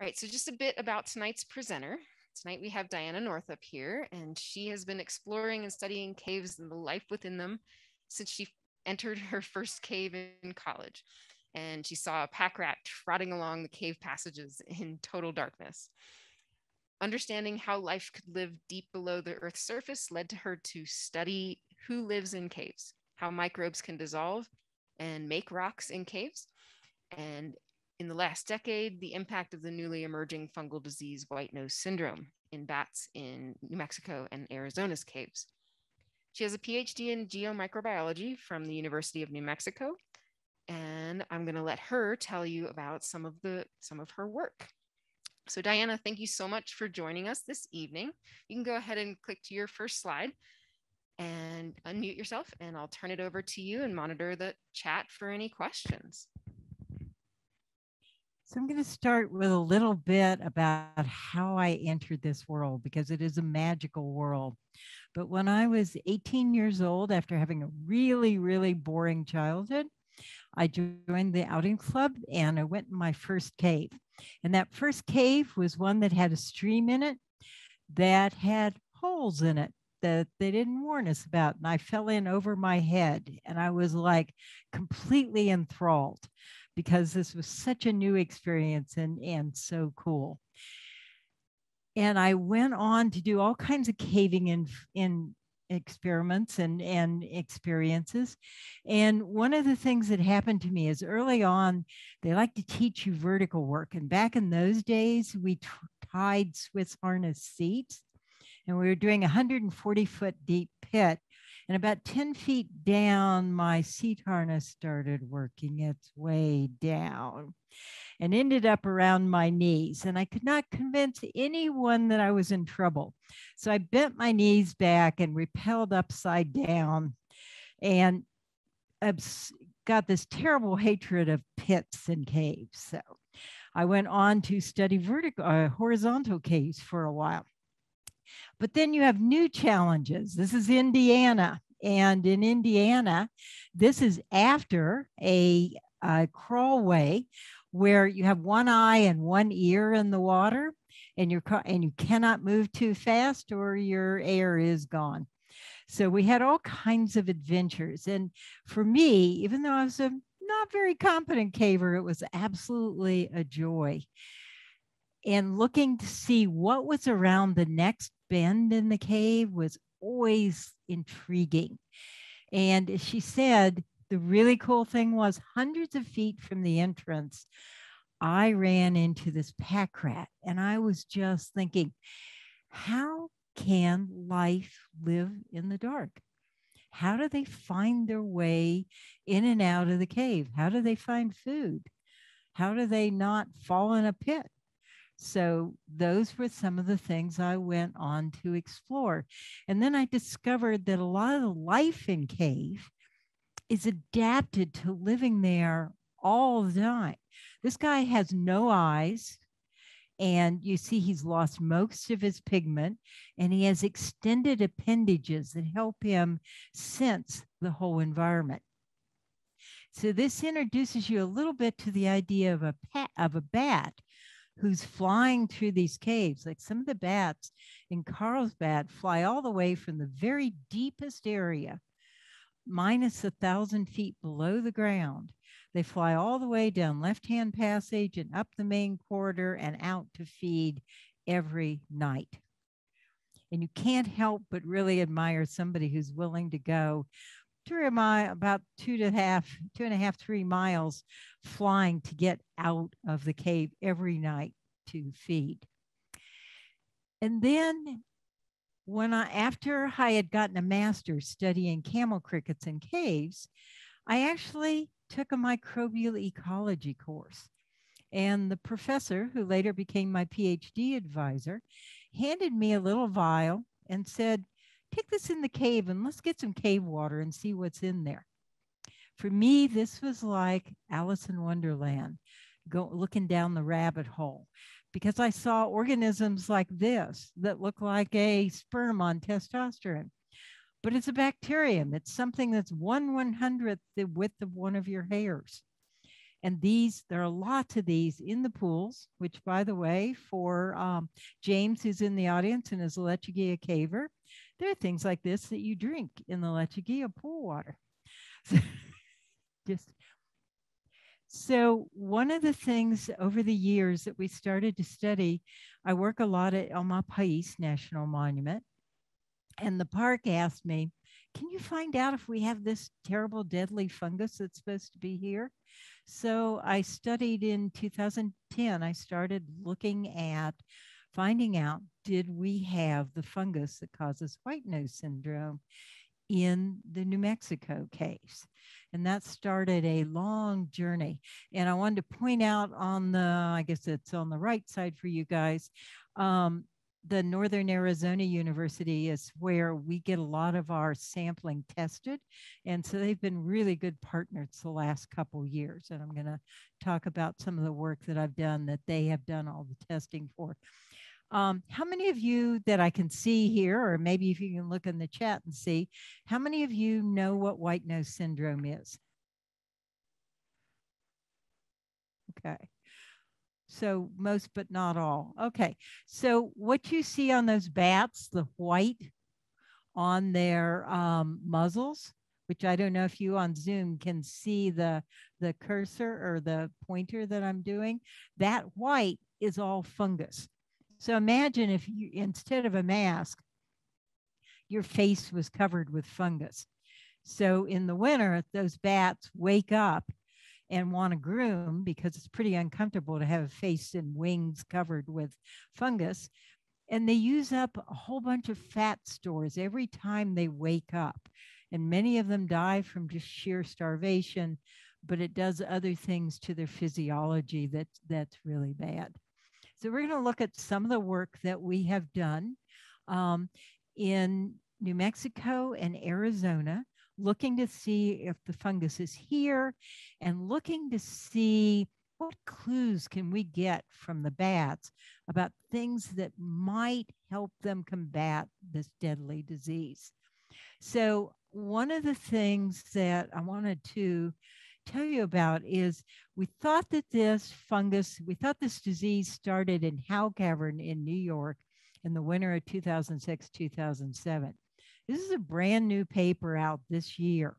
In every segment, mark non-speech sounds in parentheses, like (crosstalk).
All right, so just a bit about tonight's presenter. Tonight we have Diana Northup here, and she has been exploring and studying caves and the life within them since she entered (laughs) her first cave in college. And she saw a pack rat trotting along the cave passages in total darkness. Understanding how life could live deep below the Earth's surface led to her to study who lives in caves, how microbes can dissolve and make rocks in caves, and in the last decade, the impact of the newly emerging fungal disease white nose syndrome in bats in New Mexico and Arizona's caves. She has a PhD in geomicrobiology from the University of New Mexico, and I'm going to let her tell you about some of the some of her work. So Diana, thank you so much for joining us this evening. You can go ahead and click to your first slide and unmute yourself and I'll turn it over to you and monitor the chat for any questions. So I'm going to start with a little bit about how I entered this world because it is a magical world. But when I was 18 years old, after having a really, really boring childhood, I joined the outing club and I went in my first cave. And that first cave was one that had a stream in it that had holes in it that they didn't warn us about. And I fell in over my head and I was like completely enthralled because this was such a new experience and, and so cool. And I went on to do all kinds of caving in, in experiments and, and experiences. And one of the things that happened to me is early on, they like to teach you vertical work. And back in those days, we t- tied Swiss harness seats and we were doing a 140 foot deep pit and about 10 feet down, my seat harness started working its way down and ended up around my knees. And I could not convince anyone that I was in trouble. So I bent my knees back and repelled upside down and got this terrible hatred of pits and caves. So I went on to study vertical, uh, horizontal caves for a while. But then you have new challenges. This is Indiana. And in Indiana, this is after a, a crawlway where you have one eye and one ear in the water and you're and you cannot move too fast or your air is gone. So we had all kinds of adventures. And for me, even though I was a not very competent caver, it was absolutely a joy. And looking to see what was around the next bend in the cave was always intriguing. And she said, the really cool thing was hundreds of feet from the entrance, I ran into this pack rat and I was just thinking, how can life live in the dark? How do they find their way in and out of the cave? How do they find food? How do they not fall in a pit? So those were some of the things I went on to explore. And then I discovered that a lot of the life in cave is adapted to living there all the time. This guy has no eyes. And you see, he's lost most of his pigment and he has extended appendages that help him sense the whole environment. So this introduces you a little bit to the idea of a, of a bat who's flying through these caves. Like some of the bats in Carlsbad fly all the way from the very deepest area, minus a thousand feet below the ground. They fly all the way down left hand passage and up the main corridor and out to feed every night. And you can't help but really admire somebody who's willing to go three mile, about two a half, two and a half, three miles flying to get out of the cave every night to feed. And then when I, after I had gotten a master's studying camel crickets in caves, I actually took a microbial ecology course. And the professor, who later became my PhD advisor, handed me a little vial and said, take this in the cave and let's get some cave water and see what's in there. For me, this was like Alice in Wonderland, go, looking down the rabbit hole because I saw organisms like this that look like a sperm on testosterone. But it's a bacterium. It's something that's one one hundredth the width of one of your hairs. And these, there are lots of these in the pools, which, by the way, for um, James, who's in the audience and is a Lechuguilla caver, there are things like this that you drink in the Lechuguilla pool water. So, (laughs) just so one of the things over the years that we started to study, I work a lot at El Malpais National Monument, and the park asked me, can you find out if we have this terrible deadly fungus that's supposed to be here? So I studied in 2010, I started looking at finding out did we have the fungus that causes white nose syndrome in the New Mexico case. And that started a long journey. And I wanted to point out on the, I guess it's on the right side for you guys, um, the Northern Arizona University is where we get a lot of our sampling tested. And so they've been really good partners the last couple years. And I'm going to talk about some of the work that I've done that they have done all the testing for. Um, how many of you that I can see here, or maybe if you can look in the chat and see, how many of you know what white nose syndrome is? Okay. So most, but not all. Okay. So what you see on those bats, the white on their um, muzzles, which I don't know if you on Zoom can see the, the cursor or the pointer that I'm doing, that white is all fungus. So imagine if you, instead of a mask, your face was covered with fungus. So in the winter, those bats wake up and want to groom because it's pretty uncomfortable to have a face and wings covered with fungus. And they use up a whole bunch of fat stores every time they wake up. And many of them die from just sheer starvation, but it does other things to their physiology that, that's really bad. So we're going to look at some of the work that we have done um, in New Mexico and Arizona, looking to see if the fungus is here and looking to see what clues can we get from the bats about things that might help them combat this deadly disease. So one of the things that I wanted to tell you about is we thought that this fungus, we thought this disease started in Howe Cavern in New York in the winter of 2006, 2007. This is a brand new paper out this year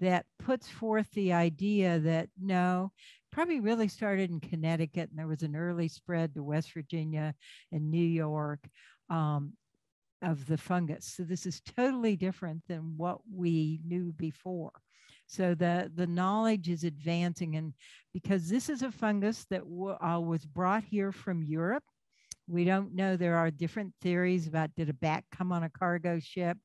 that puts forth the idea that no, probably really started in Connecticut and there was an early spread to West Virginia and New York um, of the fungus. So this is totally different than what we knew before. So the, the knowledge is advancing. And because this is a fungus that uh, was brought here from Europe, we don't know. There are different theories about did a bat come on a cargo ship?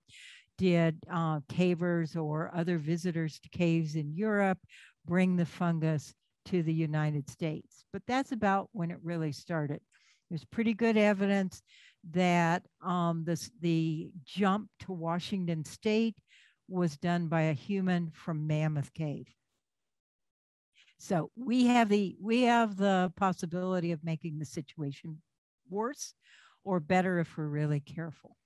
Did uh, cavers or other visitors to caves in Europe bring the fungus to the United States? But that's about when it really started. There's pretty good evidence that um, this, the jump to Washington State was done by a human from Mammoth Cave. So we have the we have the possibility of making the situation worse or better if we're really careful.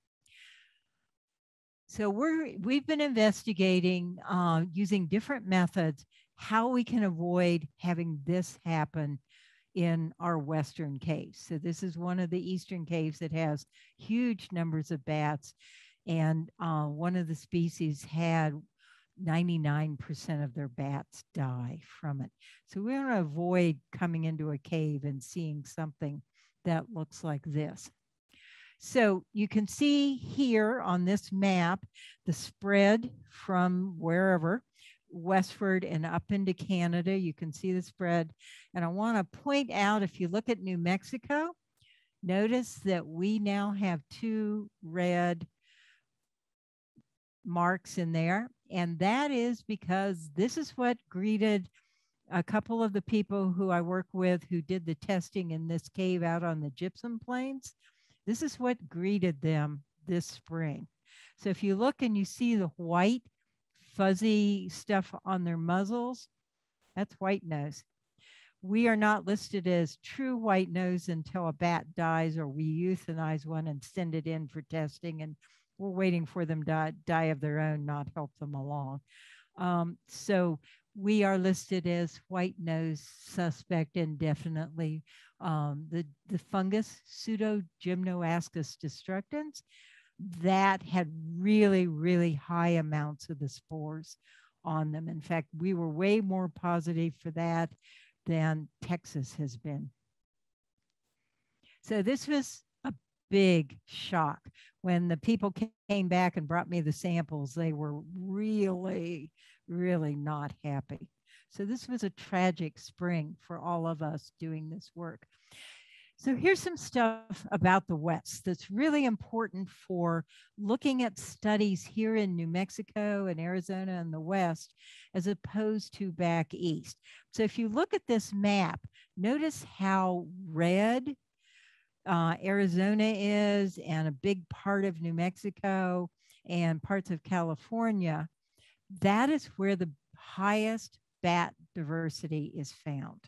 So we're we've been investigating uh, using different methods how we can avoid having this happen in our western caves. So this is one of the eastern caves that has huge numbers of bats and uh, one of the species had 99% of their bats die from it. So we want to avoid coming into a cave and seeing something that looks like this. So you can see here on this map the spread from wherever westward and up into Canada. You can see the spread. And I want to point out if you look at New Mexico, notice that we now have two red marks in there. And that is because this is what greeted a couple of the people who I work with who did the testing in this cave out on the gypsum plains. This is what greeted them this spring. So if you look and you see the white fuzzy stuff on their muzzles, that's white nose. We are not listed as true white nose until a bat dies or we euthanize one and send it in for testing and we're waiting for them to die of their own, not help them along. Um, so we are listed as white nose suspect indefinitely. Um, the, the fungus Pseudogymnoascus destructans that had really, really high amounts of the spores on them. In fact, we were way more positive for that than Texas has been. So this was big shock. When the people came back and brought me the samples, they were really, really not happy. So this was a tragic spring for all of us doing this work. So here's some stuff about the West that's really important for looking at studies here in New Mexico and Arizona and the West, as opposed to back east. So if you look at this map, notice how red uh, Arizona is and a big part of New Mexico and parts of California. That is where the highest bat diversity is found.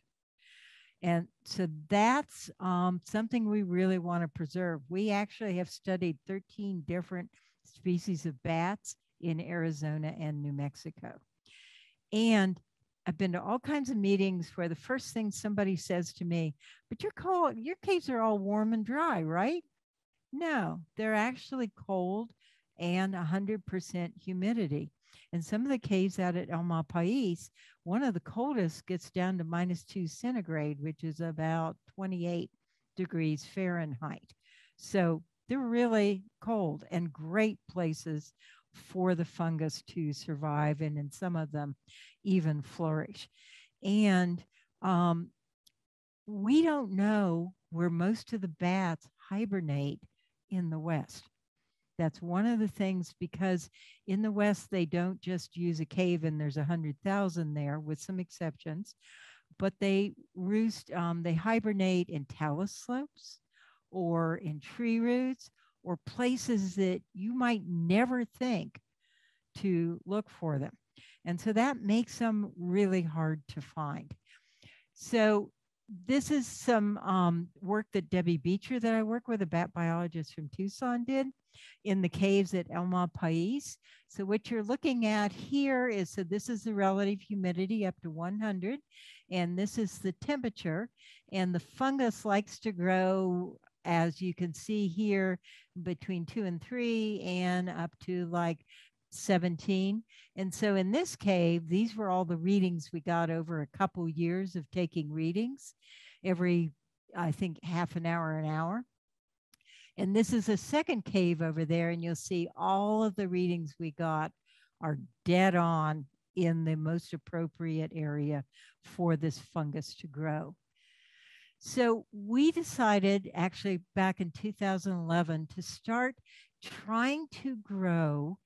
And so that's um, something we really want to preserve. We actually have studied 13 different species of bats in Arizona and New Mexico. And I've been to all kinds of meetings where the first thing somebody says to me, but your cold, your caves are all warm and dry, right? No, they're actually cold and 100% humidity. And some of the caves out at El Malpais, one of the coldest gets down to minus two centigrade, which is about 28 degrees Fahrenheit. So they're really cold and great places for the fungus to survive and in some of them even flourish. And um, we don't know where most of the bats hibernate in the West. That's one of the things because in the West, they don't just use a cave and there's a 100,000 there with some exceptions, but they roost, um, they hibernate in talus slopes or in tree roots or places that you might never think to look for them. And so that makes them really hard to find. So this is some um, work that Debbie Buecher, that I work with, a bat biologist from Tucson, did in the caves at El Malpais. So what you're looking at here is, so this is the relative humidity up to 100, and this is the temperature. And the fungus likes to grow, as you can see here, between two and three and up to like 17. And so in this cave, these were all the readings we got over a couple years of taking readings every, I think, half an hour, an hour. And this is a second cave over there, and you'll see all of the readings we got are dead on in the most appropriate area for this fungus to grow. So we decided actually back in 2011 to start trying to grow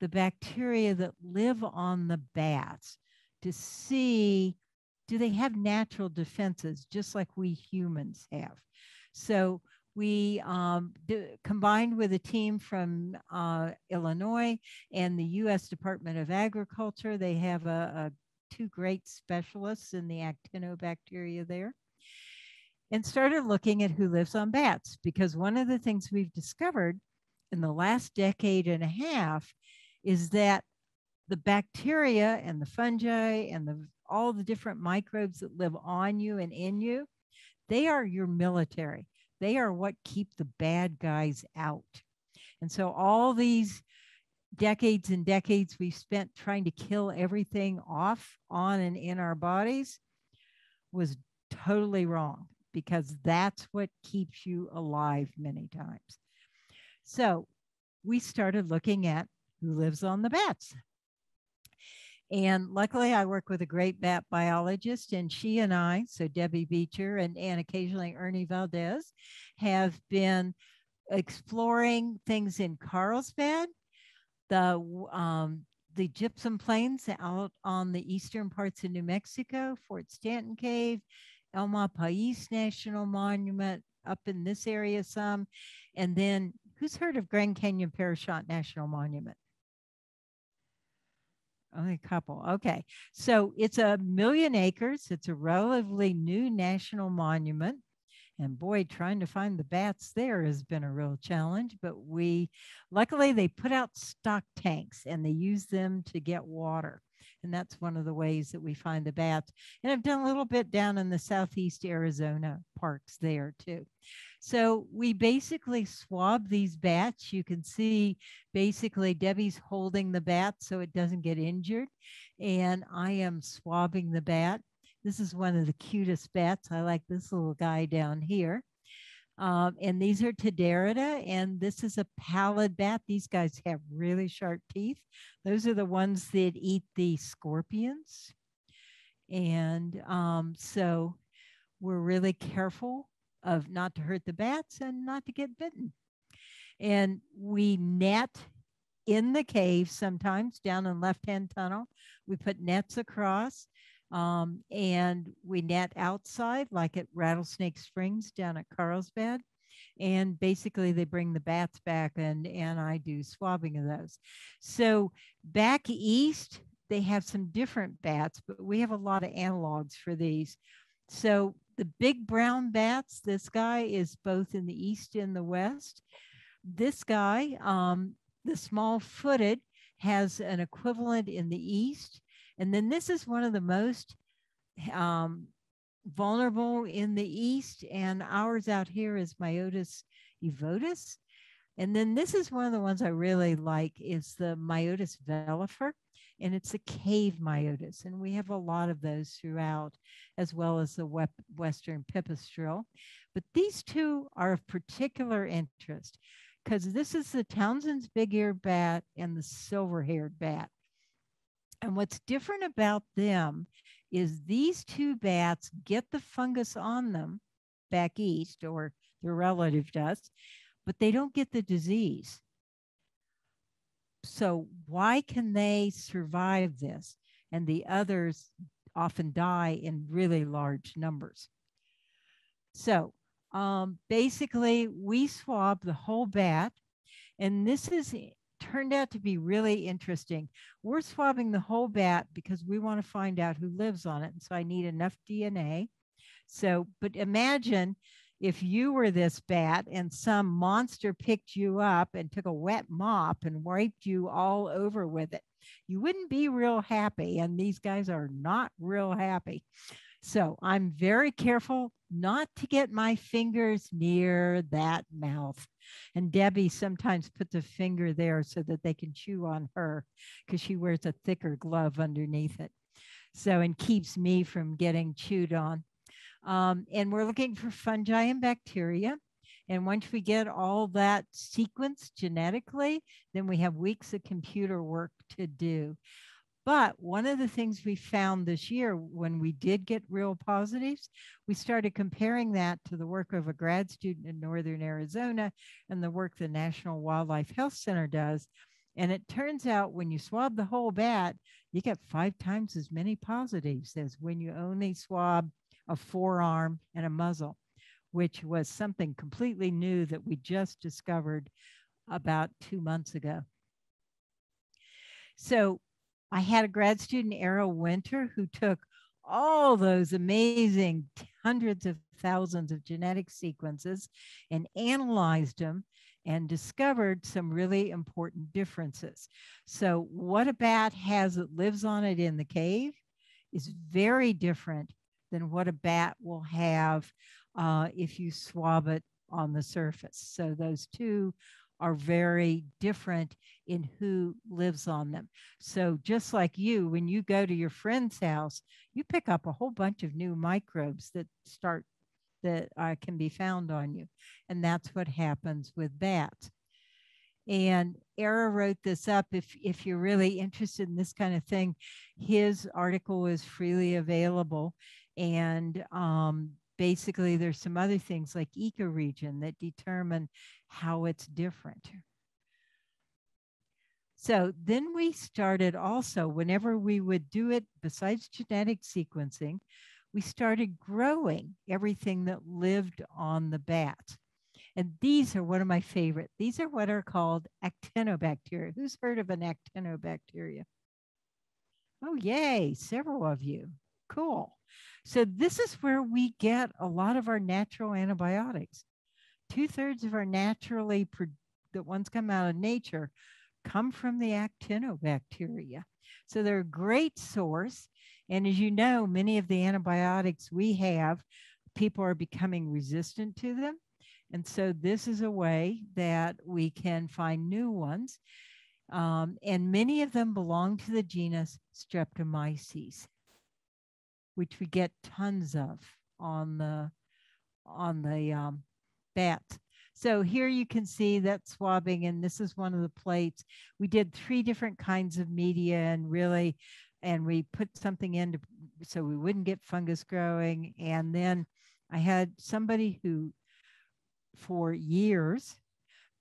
the bacteria that live on the bats to see do they have natural defenses just like we humans have. So we um, combined with a team from uh, Illinois and the U.S. Department of Agriculture. They have a, a two great specialists in the actinobacteria there and started looking at who lives on bats because one of the things we've discovered in the last decade and a half is that the bacteria and the fungi and the all the different microbes that live on you and in you they are your military they are what keep the bad guys out. And so all these decades and decades we've spent trying to kill everything off on and in our bodies was totally wrong because that's what keeps you alive many times. So we started looking at who lives on the bats. And luckily, I work with a great bat biologist, and she and I, so Debbie Buecher and, and occasionally Ernie Valdez, have been exploring things in Carlsbad, the um, the gypsum plains out on the eastern parts of New Mexico, Fort Stanton Cave, El Malpais National Monument up in this area some, and then who's heard of Grand Canyon Parashant National Monument? Only a couple. Okay. So it's a million acres. It's a relatively new national monument. And boy, trying to find the bats there has been a real challenge. But we, luckily, they put out stock tanks and they use them to get water. And that's one of the ways that we find the bats. And I've done a little bit down in the southeast Arizona parks there too. So we basically swab these bats. You can see basically Debbie's holding the bat so it doesn't get injured. And I am swabbing the bat. This is one of the cutest bats. I like this little guy down here. Um, and these are Tadarida, and this is a pallid bat. These guys have really sharp teeth. Those are the ones that eat the scorpions. And um, so we're really careful of not to hurt the bats and not to get bitten. And we net in the cave sometimes down in left hand tunnel. We put nets across um, and we net outside, like at Rattlesnake Springs down at Carlsbad. And basically, they bring the bats back, and, and I do swabbing of those. So, back east, they have some different bats, but we have a lot of analogs for these. So, the big brown bats, this guy is both in the east and the west. This guy, um, the small footed, has an equivalent in the east and then this is one of the most um, vulnerable in the east, and ours out here is Myotis evotis. And then this is one of the ones I really like is the Myotis velifer, and it's a cave myotis. And we have a lot of those throughout, as well as the western pipistrelle. But these two are of particular interest because this is the Townsend's big-eared bat and the silver-haired bat. And what's different about them is these two bats get the fungus on them back east, or their relative does, but they don't get the disease. So, why can they survive this? And the others often die in really large numbers. So, um, basically, we swab the whole bat, and this is turned out to be really interesting. We're swabbing the whole bat because we want to find out who lives on it. And so I need enough DNA. So, but imagine if you were this bat and some monster picked you up and took a wet mop and wiped you all over with it. You wouldn't be real happy. And these guys are not real happy. So I'm very careful not to get my fingers near that mouth. And Debbie sometimes puts a finger there so that they can chew on her because she wears a thicker glove underneath it. So, and keeps me from getting chewed on. Um, and we're looking for fungi and bacteria. And once we get all that sequenced genetically, then we have weeks of computer work to do. But one of the things we found this year when we did get real positives, we started comparing that to the work of a grad student in Northern Arizona and the work the National Wildlife Health Center does. And it turns out when you swab the whole bat, you get five times as many positives as when you only swab a forearm and a muzzle, which was something completely new that we just discovered about two months ago. So I had a grad student, Ara Winter, who took all those amazing hundreds of thousands of genetic sequences and analyzed them and discovered some really important differences. So, what a bat has that lives on it in the cave is very different than what a bat will have uh, if you swab it on the surface. So, those two are very different in who lives on them. So, just like you, when you go to your friend's house, you pick up a whole bunch of new microbes that start that uh, can be found on you. And that's what happens with bats. And Ara wrote this up. If, if you're really interested in this kind of thing, his article is freely available. And um, basically there's some other things like ecoregion that determine how it's different. So then we started also, whenever we would do it, besides genetic sequencing, we started growing everything that lived on the bat. And these are one of my favorite. These are what are called actinobacteria. Who's heard of an actinobacteria? Oh, yay, several of you. Cool. So this is where we get a lot of our natural antibiotics. Two thirds of our naturally, the ones come out of nature, come from the actinobacteria. So they're a great source. And as you know, many of the antibiotics we have, people are becoming resistant to them. And so this is a way that we can find new ones. Um, and many of them belong to the genus Streptomyces, which we get tons of on the on the um, bats. So here you can see that swabbing, and this is one of the plates. We did three different kinds of media and really, and we put something in to, so we wouldn't get fungus growing. And then I had somebody who, for years,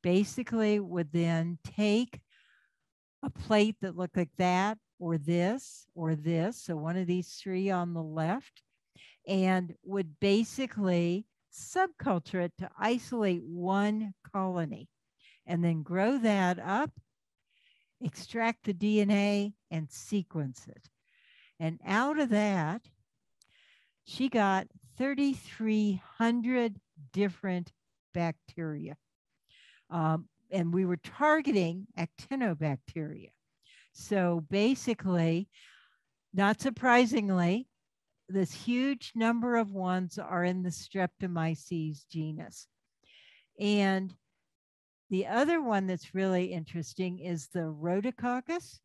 basically would then take a plate that looked like that, or this, or this. So one of these three on the left, and would basically subculture it to isolate one colony and then grow that up, extract the DNA, and sequence it. And out of that, she got 3,300 different bacteria. Um, and we were targeting actinobacteria. So basically, not surprisingly, this huge number of ones are in the Streptomyces genus. And the other one that's really interesting is the Rhodococcus.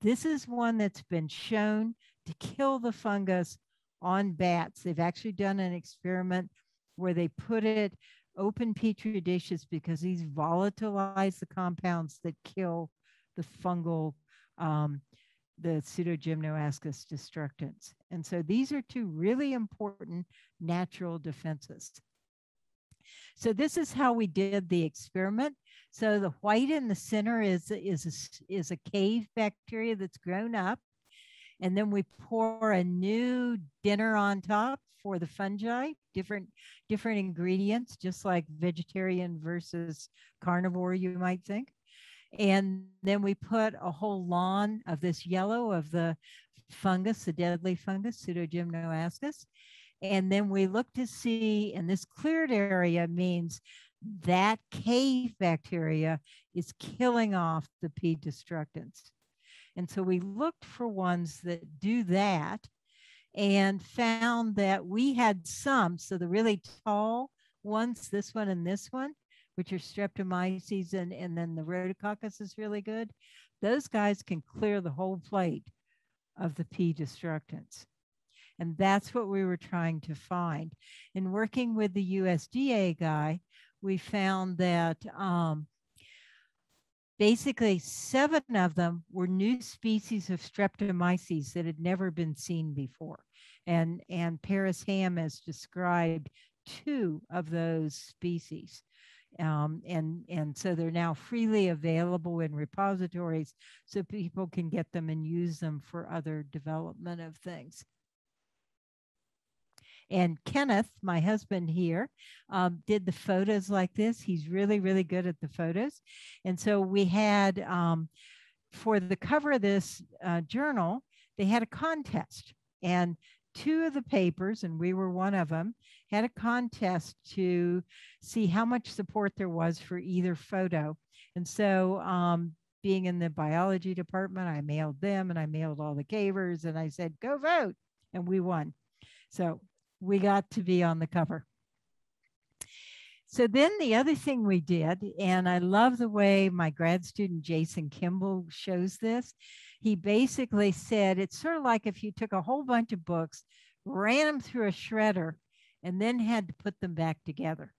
This is one that's been shown to kill the fungus on bats. They've actually done an experiment where they put it open petri dishes because these volatilize the compounds that kill the fungal um, the pseudogymnoascus destructans. And so these are two really important natural defenses. So this is how we did the experiment. So the white in the center is, is, a, is a cave bacteria that's grown up. And then we pour a new dinner on top for the fungi, different, different ingredients, just like vegetarian versus carnivore, you might think. And then we put a whole lawn of this yellow of the fungus, the deadly fungus, Pseudogymnoascus. And then we look to see, and this cleared area means that cave bacteria is killing off the P destructans. And so we looked for ones that do that and found that we had some. So the really tall ones, this one and this one, which are streptomyces and, and then the rhodococcus is really good. Those guys can clear the whole plate of the P destructans. And that's what we were trying to find. In working with the USDA guy, we found that um, basically seven of them were new species of streptomyces that had never been seen before. And, and Paris Ham has described two of those species. Um, and, and so they're now freely available in repositories so people can get them and use them for other development of things. And Kenneth, my husband here, um, did the photos like this. He's really, really good at the photos. And so we had, um, for the cover of this uh, journal, they had a contest. And two of the papers, and we were one of them, had a contest to see how much support there was for either photo. And so, um, being in the biology department, I mailed them and I mailed all the cavers and I said, go vote. And we won. So we got to be on the cover. So then the other thing we did, and I love the way my grad student Jason Kimball shows this, he basically said it's sort of like if you took a whole bunch of books, ran them through a shredder, and then had to put them back together.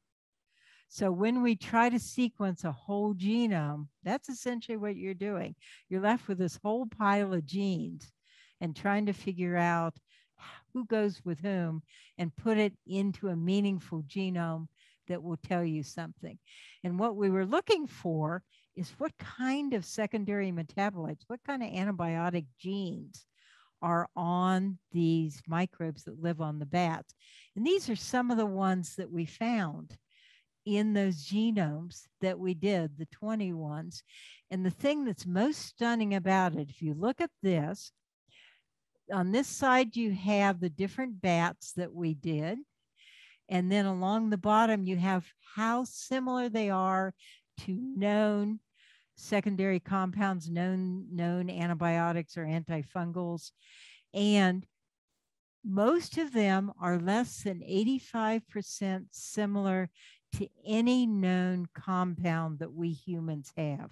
So when we try to sequence a whole genome, that's essentially what you're doing. You're left with this whole pile of genes and trying to figure out who goes with whom and put it into a meaningful genome that will tell you something. And what we were looking for is what kind of secondary metabolites, what kind of antibiotic genes are on these microbes that live on the bats. And these are some of the ones that we found in those genomes that we did, the 20 ones. And the thing that's most stunning about it, if you look at this, on this side, you have the different bats that we did. And then along the bottom, you have how similar they are to known secondary compounds, known, known antibiotics or antifungals. And most of them are less than 85% similar to any known compound that we humans have.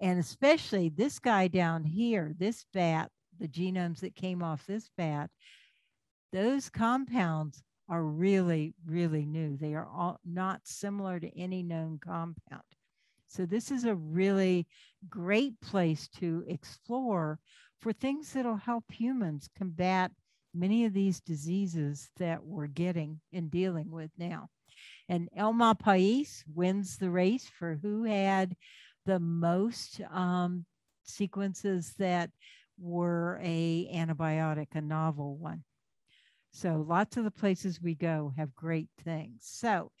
And especially this guy down here, this bat, the genomes that came off this bat, those compounds are really, really new. They are all not similar to any known compound. So this is a really great place to explore for things that'll help humans combat many of these diseases that we're getting and dealing with now. And El Malpais wins the race for who had the most um, sequences that were a antibiotic, a novel one. So lots of the places we go have great things. So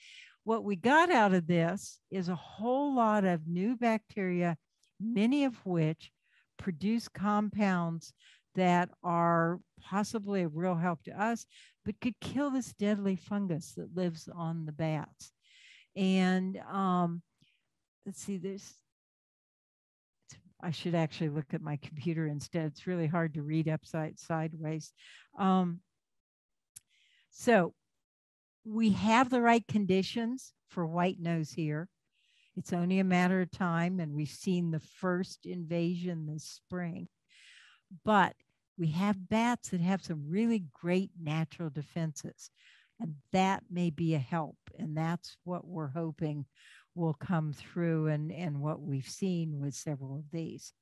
what we got out of this is a whole lot of new bacteria, many of which produce compounds that are possibly a real help to us, but could kill this deadly fungus that lives on the bats. And um, let's see, there's, I should actually look at my computer instead. It's really hard to read upside sideways. Um, so we have the right conditions for white nose here. It's only a matter of time, and we've seen the first invasion this spring. But we have bats that have some really great natural defenses, and that may be a help. And that's what we're hoping will come through, and, and what we've seen with several of these.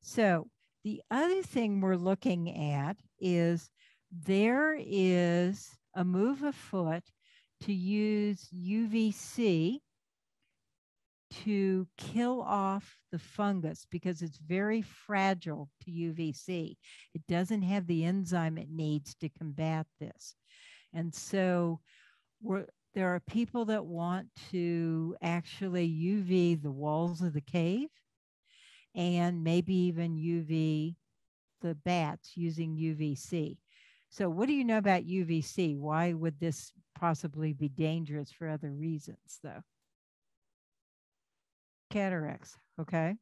So, the other thing we're looking at is there is a move afoot to use UVC to kill off the fungus because it's very fragile to UVC. It doesn't have the enzyme it needs to combat this. And so there are people that want to actually UV the walls of the cave and maybe even UV the bats using UVC. So, what do you know about UVC? Why would this possibly be dangerous for other reasons, though? Cataracts, okay?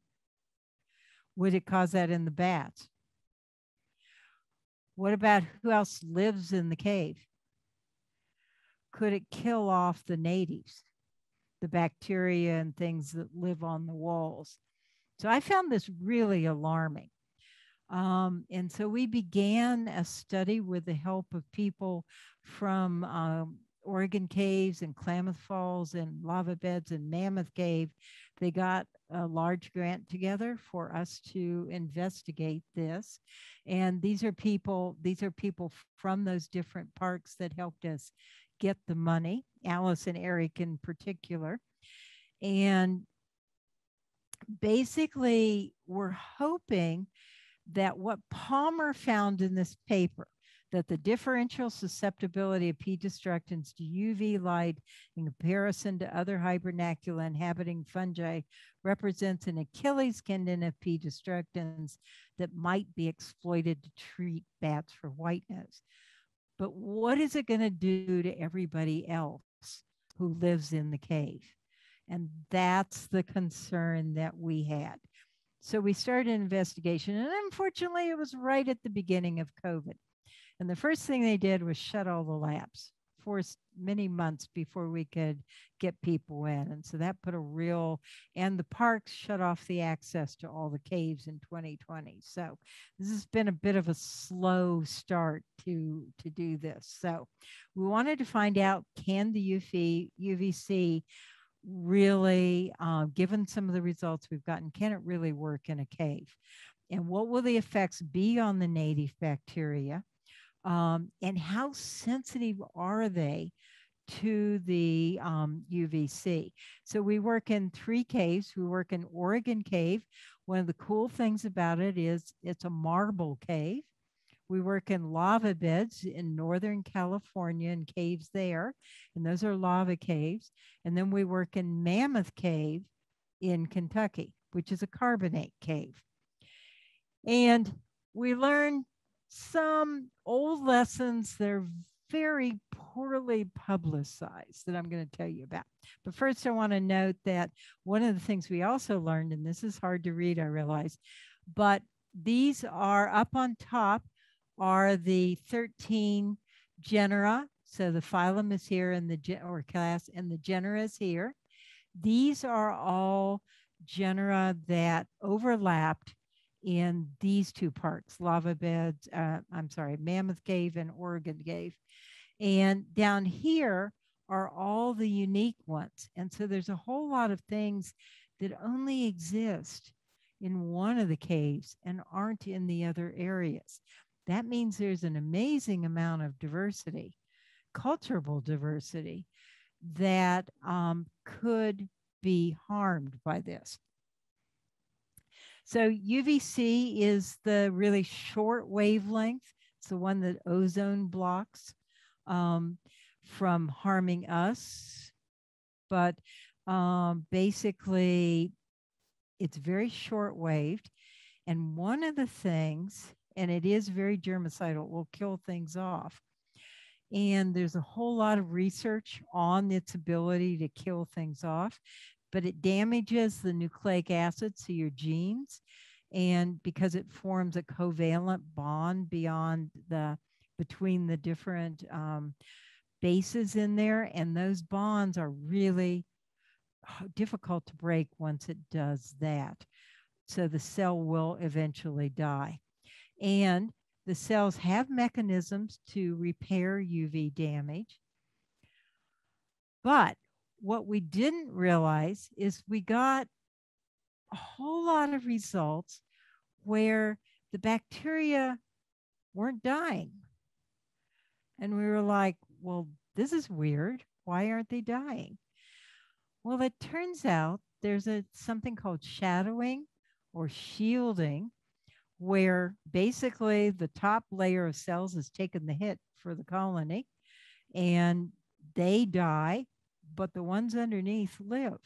Would it cause that in the bats? What about who else lives in the cave? Could it kill off the natives, the bacteria and things that live on the walls? So I found this really alarming. Um, and so we began a study with the help of people from um, Oregon Caves and Klamath Falls and Lava Beds and Mammoth Cave. They got a large grant together for us to investigate this. And these are people, these are people from those different parks that helped us get the money, Alice and Eric in particular. And basically, we're hoping that what Palmer found in this paper, that the differential susceptibility of P. destructans to UV light in comparison to other hibernacula inhabiting fungi represents an Achilles tendon of P. destructans that might be exploited to treat bats for whiteness. But what is it going to do to everybody else who lives in the cave? And that's the concern that we had. So we started an investigation, and unfortunately, it was right at the beginning of COVID. And the first thing they did was shut all the labs for many months before we could get people in. And so that put a real, and the parks shut off the access to all the caves in 2020. So this has been a bit of a slow start to, to do this. So we wanted to find out can the UV, UVC really, uh, given some of the results we've gotten, can it really work in a cave? And what will the effects be on the native bacteria? Um, and how sensitive are they to the um, UVC? So we work in three caves. We work in Oregon Cave. One of the cool things about it is it's a marble cave. We work in lava beds in Northern California and caves there, and those are lava caves. And then we work in Mammoth Cave in Kentucky, which is a carbonate cave. And we learn some old lessons. They're very poorly publicized that I'm going to tell you about. But first, I want to note that one of the things we also learned, and this is hard to read, I realize, but these are up on top are the 13 genera. So the phylum is here and the or class and the genera is here. These are all genera that overlapped in these two parks, lava beds, uh, I'm sorry, Mammoth Cave and Oregon Cave. And down here are all the unique ones. And so there's a whole lot of things that only exist in one of the caves and aren't in the other areas. That means there's an amazing amount of diversity, cultural diversity, that um, could be harmed by this. So UVC is the really short wavelength. It's the one that ozone blocks um, from harming us. But um, basically, it's very short waved. And one of the things, and it is very germicidal, will kill things off. And there's a whole lot of research on its ability to kill things off but it damages the nucleic acids to your genes. And because it forms a covalent bond beyond the between the different um, bases in there, and those bonds are really difficult to break once it does that. So the cell will eventually die. And the cells have mechanisms to repair UV damage. But what we didn't realize is we got a whole lot of results where the bacteria weren't dying. And we were like, well, this is weird. Why aren't they dying? Well, it turns out there's a something called shadowing or shielding where basically the top layer of cells has taken the hit for the colony and they die but the ones underneath live.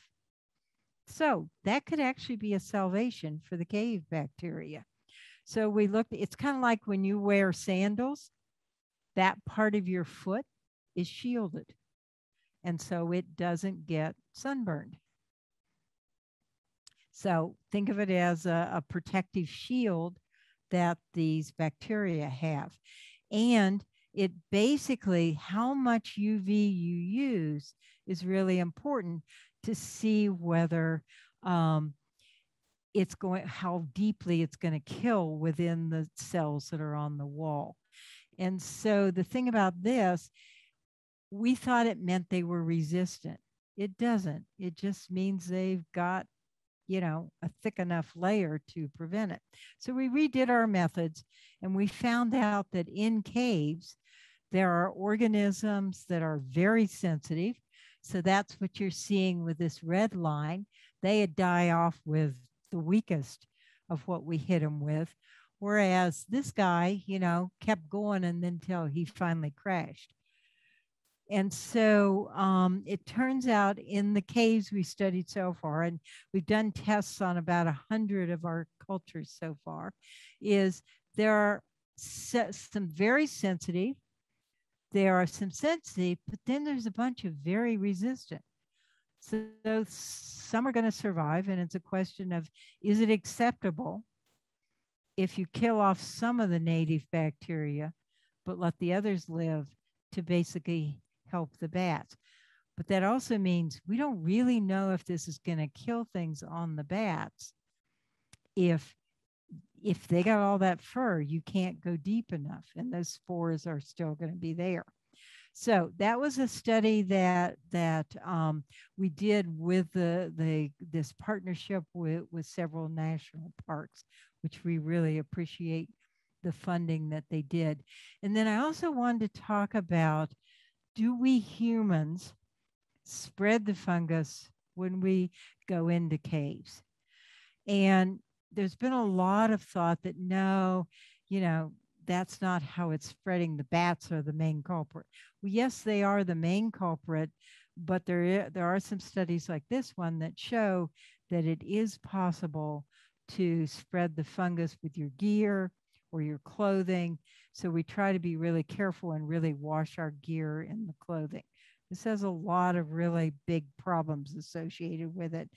So that could actually be a salvation for the cave bacteria. So we looked, it's kind of like when you wear sandals, that part of your foot is shielded. And so it doesn't get sunburned. So think of it as a, a protective shield that these bacteria have. And it basically, how much UV you use is really important to see whether um, it's going, how deeply it's going to kill within the cells that are on the wall. And so the thing about this, we thought it meant they were resistant. It doesn't. It just means they've got, you know, a thick enough layer to prevent it. So we redid our methods and we found out that in caves, there are organisms that are very sensitive so that's what you're seeing with this red line. They die off with the weakest of what we hit them with. Whereas this guy, you know, kept going and then till he finally crashed. And so um, it turns out in the caves we studied so far, and we've done tests on about a hundred of our cultures so far, is there are some very sensitive there are some sensitive, but then there's a bunch of very resistant. So some are going to survive, and it's a question of is it acceptable if you kill off some of the native bacteria, but let the others live to basically help the bats? But that also means we don't really know if this is going to kill things on the bats if if they got all that fur, you can't go deep enough, and those spores are still going to be there. So that was a study that that um, we did with the the this partnership with with several national parks, which we really appreciate the funding that they did. And then I also wanted to talk about do we humans spread the fungus when we go into caves? And there's been a lot of thought that no, you know, that's not how it's spreading. The bats are the main culprit. Well, yes, they are the main culprit, but there, there are some studies like this one that show that it is possible to spread the fungus with your gear or your clothing So we try to be really careful and really wash our gear and the clothing. This has a lot of really big problems associated with it.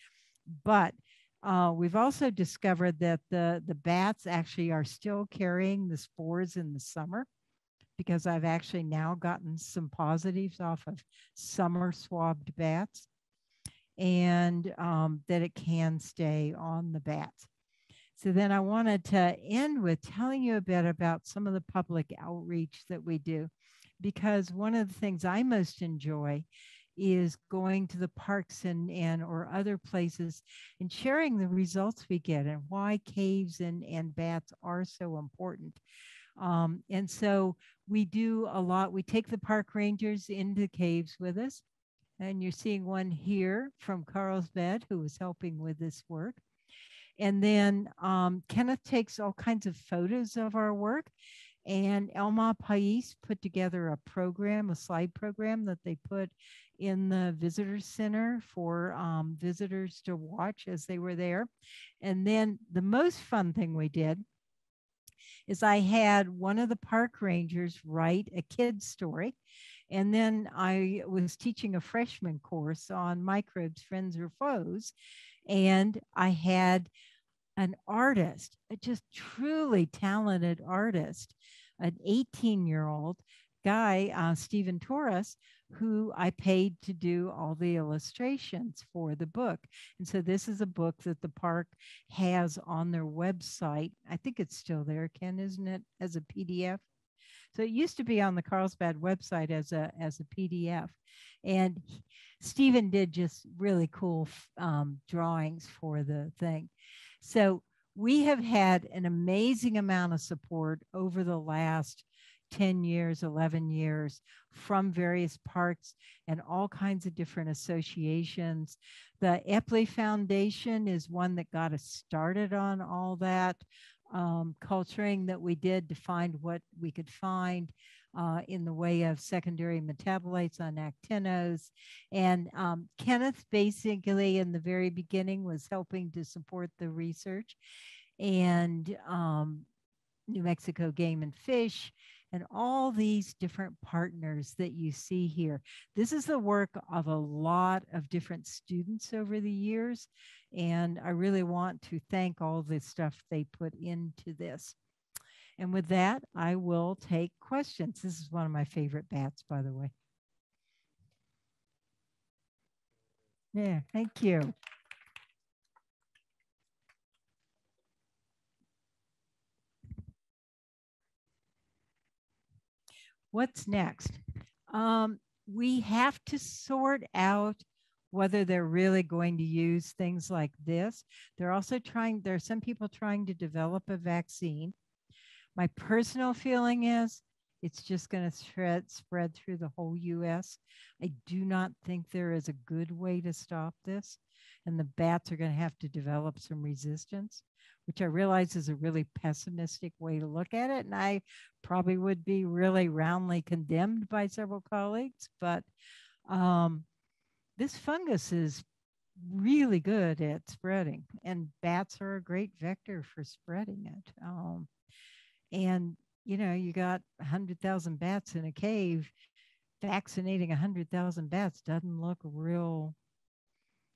But uh, we've also discovered that the, the bats actually are still carrying the spores in the summer because I've actually now gotten some positives off of summer swabbed bats and um, that it can stay on the bats. So then I wanted to end with telling you a bit about some of the public outreach that we do, because one of the things I most enjoy is going to the parks and, and or other places and sharing the results we get and why caves and, and bats are so important. Um, and so we do a lot. We take the park rangers into caves with us. And you're seeing one here from Carlsbad who was helping with this work. And then um, Kenneth takes all kinds of photos of our work. And El Malpais put together a program, a slide program that they put in the visitor center for um, visitors to watch as they were there. And then the most fun thing we did is I had one of the park rangers write a kid's story. And then I was teaching a freshman course on microbes, friends or foes. And I had an artist, a just truly talented artist, an 18 year old guy, uh, Stephen Torres, who I paid to do all the illustrations for the book. And so this is a book that the park has on their website. I think it's still there, Ken, isn't it, as a PDF? So it used to be on the Carlsbad website as a as a PDF, and Stephen did just really cool um, drawings for the thing. So we have had an amazing amount of support over the last 10 years, 11 years from various parks and all kinds of different associations. The Epley Foundation is one that got us started on all that um, culturing that we did to find what we could find. Uh, in the way of secondary metabolites on actinos. And um, Kenneth basically in the very beginning was helping to support the research. And um, New Mexico Game and Fish and all these different partners that you see here. This is the work of a lot of different students over the years. And I really want to thank all the stuff they put into this. And with that, I will take questions. This is one of my favorite bats, by the way. Yeah, thank you. What's next? Um, we have to sort out whether they're really going to use things like this. They're also trying, there are some people trying to develop a vaccine. My personal feeling is it's just going to spread, spread through the whole US. I do not think there is a good way to stop this. And the bats are going to have to develop some resistance which I realize is a really pessimistic way to look at it. And I probably would be really roundly condemned by several colleagues, but um, this fungus is really good at spreading, and bats are a great vector for spreading it. Um, and you know, you got 100,000 bats in a cave. Vaccinating 100,000 bats doesn't look real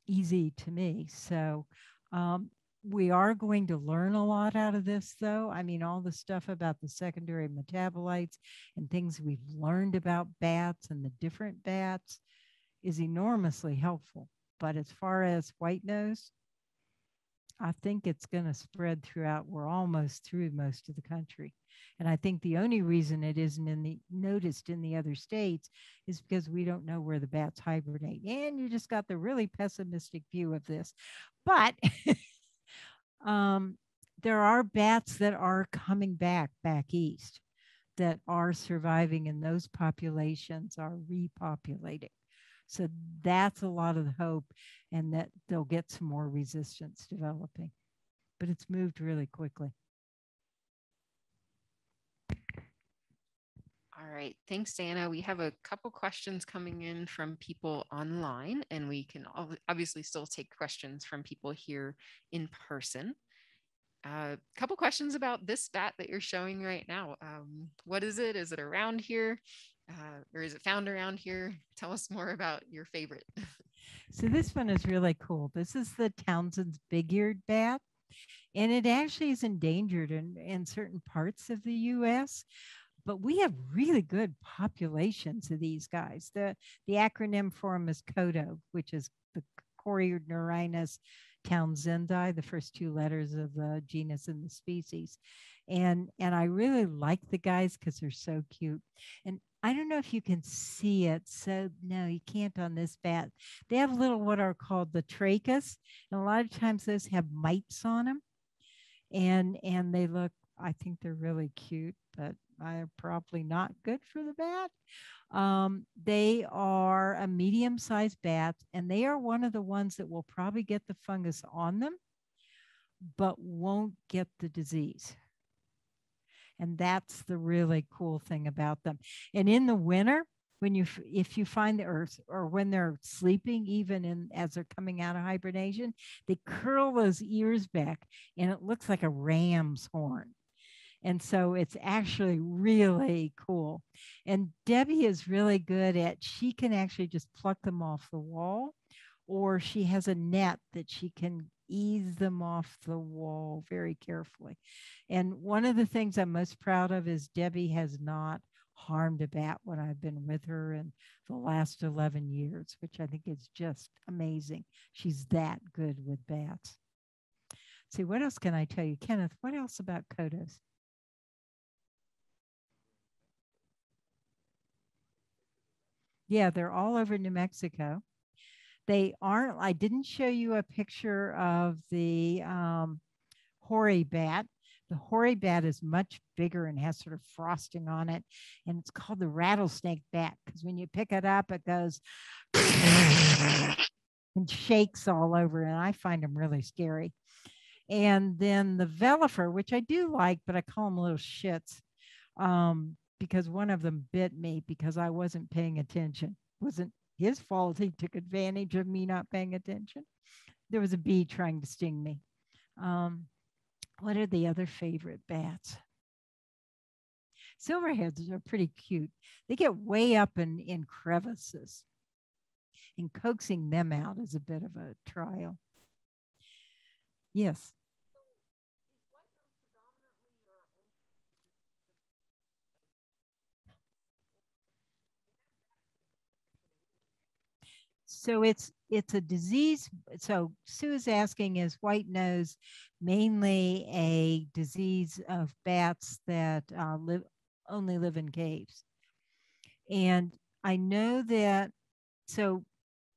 easy to me. So um, we are going to learn a lot out of this, though. I mean, all the stuff about the secondary metabolites and things we've learned about bats and the different bats is enormously helpful. But as far as white nose, I think it's going to spread throughout. We're almost through most of the country. And I think the only reason it isn't in the noticed in the other states is because we don't know where the bats hibernate. And you just got the really pessimistic view of this. But (laughs) um, there are bats that are coming back back east that are surviving and those populations are repopulating. So that's a lot of the hope and that they'll get some more resistance developing. But it's moved really quickly All right, thanks, Dana. We have a couple questions coming in from people online, and we can obviously still take questions from people here in person. A uh, couple questions about this bat that you're showing right now. Um, what is it? Is it around here? Uh, or is it found around here? Tell us more about your favorite. so this one is really cool. This is the Townsend's big-eared bat. And it actually is endangered in, in certain parts of the US but we have really good populations of these guys. The, the acronym for them is COTO, which is the Corynorhinus townsendii, the first two letters of the genus and the species. And, and I really like the guys because they're so cute. And I don't know if you can see it. So no, you can't on this bat. They have little what are called the tragus. And a lot of times those have mites on them. And and they look, I think they're really cute, but are probably not good for the bat. Um, they are a medium sized bat, and they are one of the ones that will probably get the fungus on them, but won't get the disease. And that's the really cool thing about them. And in the winter, when you if you find the earth or when they're sleeping even in as they're coming out of hibernation they curl those ears back and it looks like a ram's horn and so it's actually really cool. And Debbie is really good at, she can actually just pluck them off the wall, or she has a net that she can ease them off the wall very carefully. And one of the things I'm most proud of is Debbie has not harmed a bat when I've been with her in the last 11 years, which I think is just amazing. She's that good with bats. See, what else can I tell you? Kenneth, what else about COTOs? Yeah, they're all over New Mexico. They aren't, I didn't show you a picture of the um, hoary bat. The hoary bat is much bigger and has sort of frosting on it. And it's called the rattlesnake bat because when you pick it up, it goes (laughs) and shakes all over. And I find them really scary. And then the velifer, which I do like, but I call them little shits. Um, because one of them bit me because I wasn't paying attention. It wasn't his fault. He took advantage of me not paying attention. There was a bee trying to sting me. Um, what are the other favorite bats? Silverheads are pretty cute. They get way up in, in crevices, and coaxing them out is a bit of a trial. Yes. So it's it's a disease. So Sue is asking, is white nose mainly a disease of bats that uh, live only live in caves? And I know that so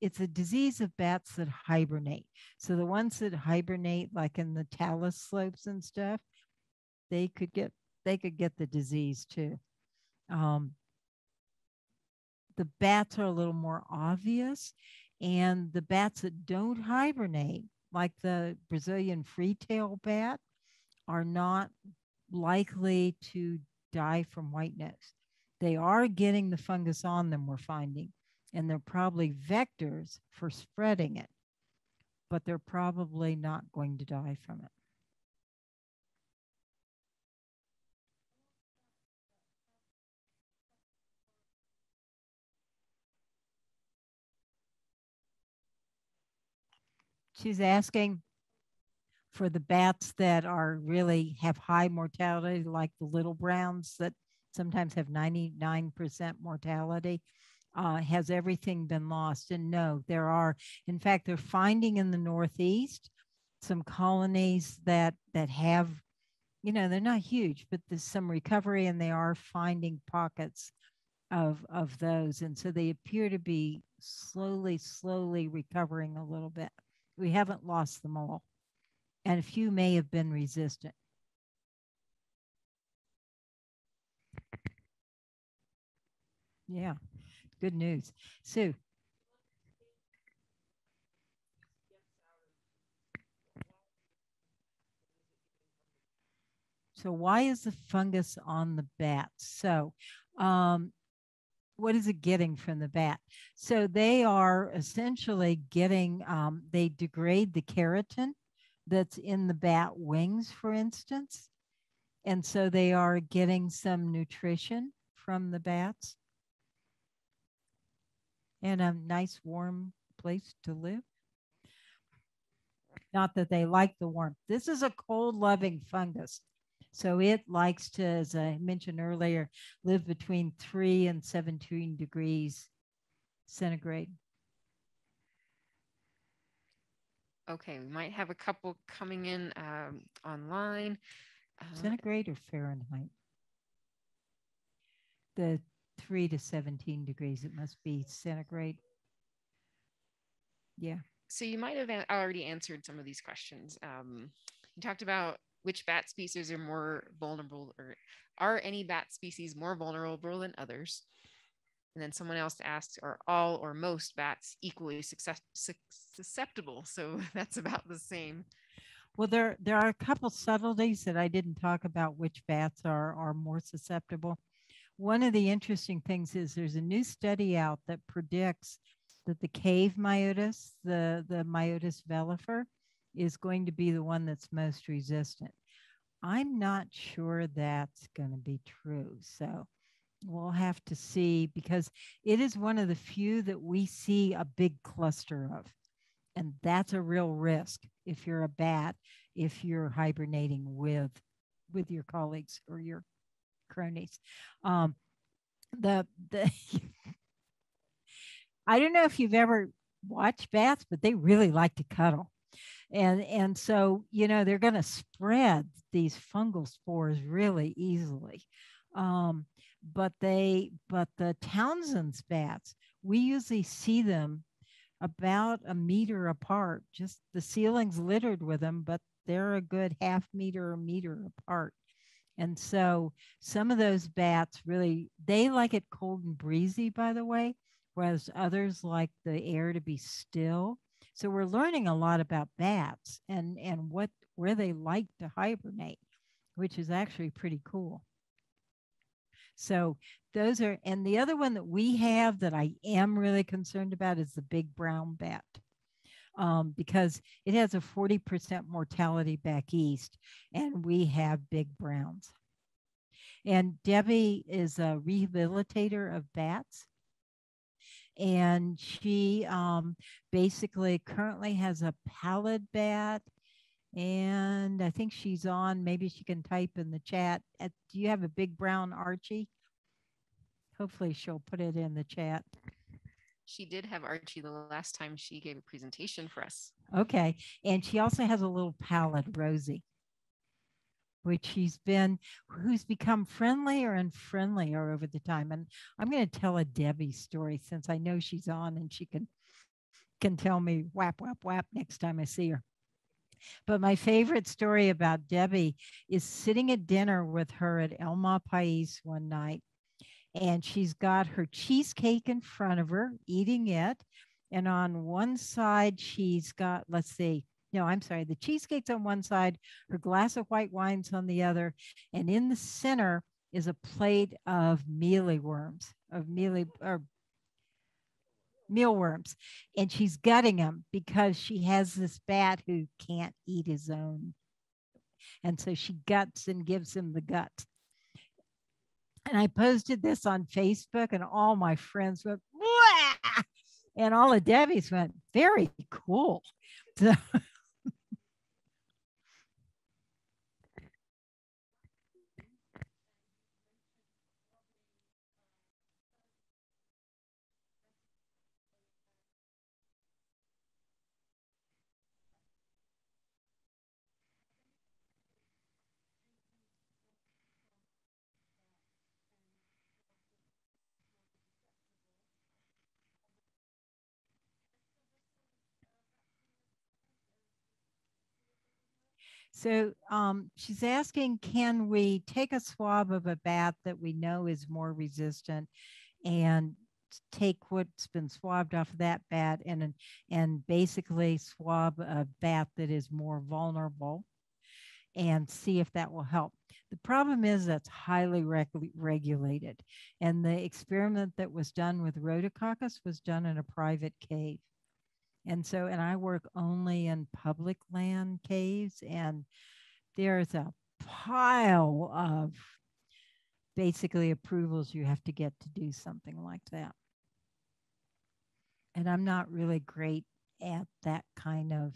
it's a disease of bats that hibernate. So the ones that hibernate, like in the talus slopes and stuff, they could get they could get the disease too. Um, the bats are a little more obvious. And the bats that don't hibernate, like the Brazilian free-tail bat, are not likely to die from white nose. They are getting the fungus on them, we're finding, and they're probably vectors for spreading it, but they're probably not going to die from it. She's asking for the bats that are really have high mortality, like the little browns that sometimes have 99% mortality. Uh, has everything been lost? And no, there are. In fact, they're finding in the Northeast some colonies that that have, you know, they're not huge, but there's some recovery, and they are finding pockets of of those, and so they appear to be slowly, slowly recovering a little bit. We haven't lost them all. And a few may have been resistant. Yeah, good news. Sue. So why is the fungus on the bats? So um, what is it getting from the bat? So they are essentially getting, um, they degrade the keratin that's in the bat wings, for instance. And so they are getting some nutrition from the bats and a nice warm place to live. Not that they like the warmth. This is a cold loving fungus. So it likes to, as I mentioned earlier, live between three and 17 degrees centigrade. Okay, we might have a couple coming in um, online. Uh, centigrade or Fahrenheit? The 3 to 17 degrees, it must be centigrade. Yeah. So you might have already answered some of these questions. Um, you talked about which bat species are more vulnerable, or are any bat species more vulnerable than others? And then someone else asks, are all or most bats equally success- susceptible? So (laughs) that's about the same. Well, there there are a couple subtleties that I didn't talk about which bats are are more susceptible. One of the interesting things is there's a new study out that predicts that the cave myotis, the, the myotis velifer, is going to be the one that's most resistant. I'm not sure that's going to be true. So we'll have to see because it is one of the few that we see a big cluster of. And that's a real risk if you're a bat, if you're hibernating with with your colleagues or your cronies. Um, the the (laughs) I don't know if you've ever watched bats, but they really like to cuddle. And and so, you know, they're going to spread these fungal spores really easily. Um, but they but the Townsend's bats, we usually see them about a meter apart. Just the ceiling's littered with them, but they're a good half meter or meter apart. And so some of those bats really they like it cold and breezy, by the way, whereas others like the air to be still. So we're learning a lot about bats and and what where they like to hibernate, which is actually pretty cool. So those are, and the other one that we have that I am really concerned about is the big brown bat. Um, because it has a 40% mortality back east, and we have big browns. And Debbie is a rehabilitator of bats. And she um, basically currently has a pallid bat. And I think she's on. Maybe she can type in the chat. At, do you have a big brown Archie? Hopefully, she'll put it in the chat. She did have Archie the last time she gave a presentation for us. Okay. And she also has a little pallid, Rosie, which she's been, who's become friendlier and friendlier over the time. And I'm going to tell a Debbie story since I know she's on and she can can tell me whap, whap, whap next time I see her. But my favorite story about Debbie is sitting at dinner with her at El Pais one night and she's got her cheesecake in front of her, eating it. And on one side, she's got, let's see, no, I'm sorry, the cheesecake's on one side, her glass of white wine's on the other. And in the center is a plate of mealy worms, of mealy or mealworms. And she's gutting them because she has this bat who can't eat his own. And so she guts and gives him the gut. And I posted this on Facebook, and all my friends went, Wah! and all of Debbie's went, very cool. (laughs) So So um, she's asking, can we take a swab of a bat that we know is more resistant and take what's been swabbed off of that bat and, and basically swab a bat that is more vulnerable and see if that will help. The problem is that's highly reg regulated. And the experiment that was done with rhodococcus was done in a private cave. And so, and I work only in public land caves, and there's a pile of basically approvals you have to get to do something like that. And I'm not really great at that kind of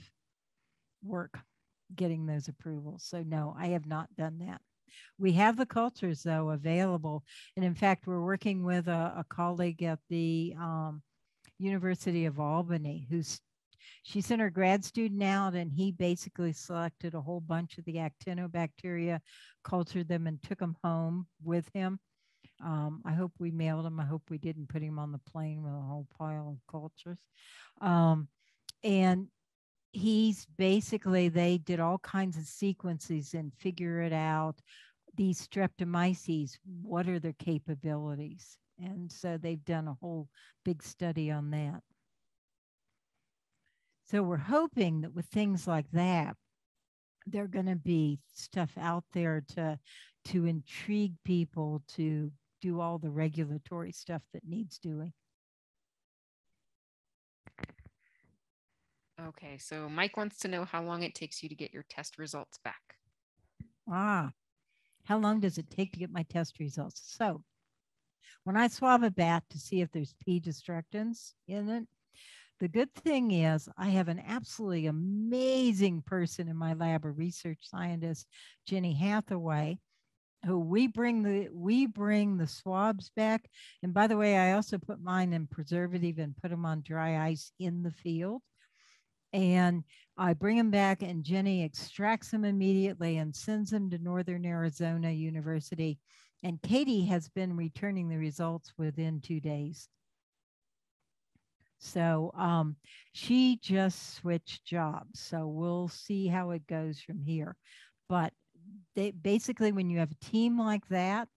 work, getting those approvals. So, no, I have not done that. We have the cultures, though, available. And in fact, we're working with a, a colleague at the um, University of Albany who's she sent her grad student out and he basically selected a whole bunch of the actinobacteria, cultured them, and took them home with him. Um, I hope we mailed him. I hope we didn't put him on the plane with a whole pile of cultures. Um, and he's basically, they did all kinds of sequences and figure it out. These streptomyces, what are their capabilities? And so they've done a whole big study on that. So we're hoping that with things like that, there are going to be stuff out there to to intrigue people to do all the regulatory stuff that needs doing. Okay, so Mike wants to know how long it takes you to get your test results back. Ah, how long does it take to get my test results? So when I swab a bat to see if there's P destructans in it, the good thing is, I have an absolutely amazing person in my lab, a research scientist, Jenny Hathaway, who we bring the we bring the swabs back. And by the way, I also put mine in preservative and put them on dry ice in the field. And I bring them back, and Jenny extracts them immediately and sends them to Northern Arizona University. And Katie has been returning the results within two days. So um, she just switched jobs. So we'll see how it goes from here. But they basically, when you have a team like that,